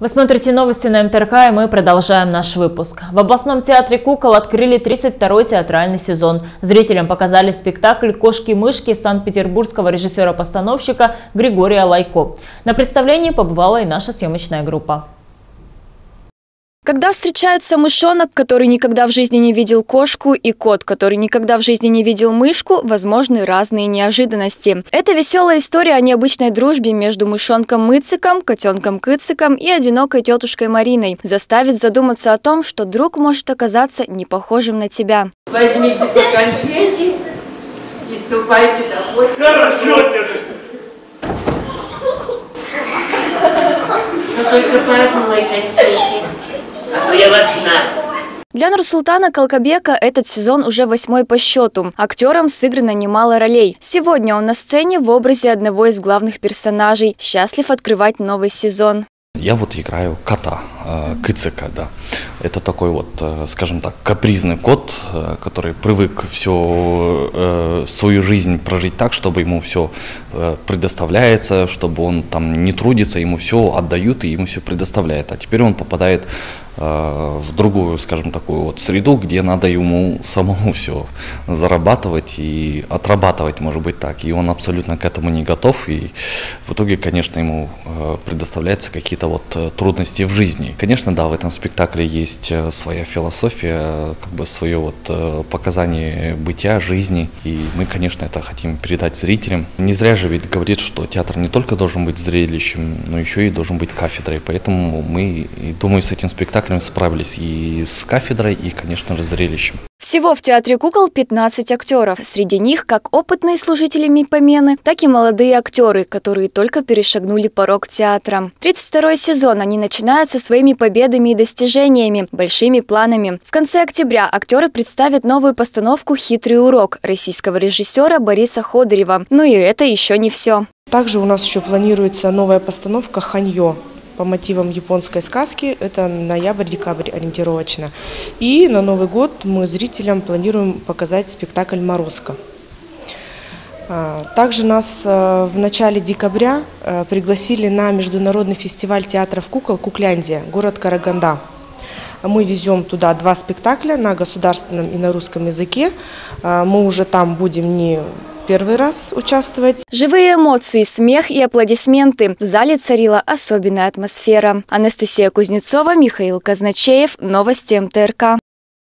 Вы смотрите новости на МТРК, и мы продолжаем наш выпуск. В областном театре «Кукол» открыли 32-й театральный сезон. Зрителям показали спектакль «Кошки-мышки» санкт-петербургского режиссера-постановщика Григория Лайко. На представлении побывала и наша съемочная группа. Когда встречается мышонок, который никогда в жизни не видел кошку, и кот, который никогда в жизни не видел мышку, возможны разные неожиданности. Это веселая история о необычной дружбе между мышонком Мыциком, котенком Кыциком и одинокой тетушкой Мариной. Заставит задуматься о том, что друг может оказаться не похожим на тебя. Возьмите по конфете и ступайте домой. Хорошо, дедушка. Но только по одной конфете. А то я вас знаю. Для Нурсултана Калкабека этот сезон уже восьмой по счету. Актерам сыграно немало ролей. Сегодня он на сцене в образе одного из главных персонажей. Счастлив открывать новый сезон. Я вот играю кота, э, Кыцика, да. Это такой вот, э, скажем так, капризный кот, э, который привык всю свою жизнь прожить так, чтобы ему все предоставляется, чтобы он там не трудится, ему все отдают и ему все предоставляет. А теперь он попадает в другую, скажем, такую вот среду, где надо ему самому все зарабатывать и отрабатывать, может быть, так. И он абсолютно к этому не готов, и в итоге, конечно, ему предоставляются какие-то вот трудности в жизни. Конечно, да, в этом спектакле есть э, своя философия, как бы свое вот э, показание бытия, жизни, и мы, конечно, это хотим передать зрителям. Не зря же ведь говорит, что театр не только должен быть зрелищем, но еще и должен быть кафедрой, поэтому мы, думаю, с этим спектаклем справились и с кафедрой, и, конечно же, зрелищем. Всего в Театре кукол 15 актеров. Среди них как опытные служители Мипомены, так и молодые актеры, которые только перешагнули порог театра. 32 сезон они начинают со своими победами и достижениями, большими планами. В конце октября актеры представят новую постановку «Хитрый урок» российского режиссера Бориса Ходырева. Ну и это еще не все. Также у нас еще планируется новая постановка «Ханьё» по мотивам японской сказки. Это ноябрь-декабрь ориентировочно. И на Новый год мы зрителям планируем показать спектакль «Морозко». А, также нас э, в начале декабря э, пригласили на международный фестиваль театров кукол «Кукляндия», город Караганда. Мы везем туда два спектакля на государственном и на русском языке. А, мы уже там будем не первый раз участвовать. Живые эмоции, смех и аплодисменты. В зале царила особенная атмосфера. Анастасия Кузнецова, Михаил Казначеев. Новости МТРК.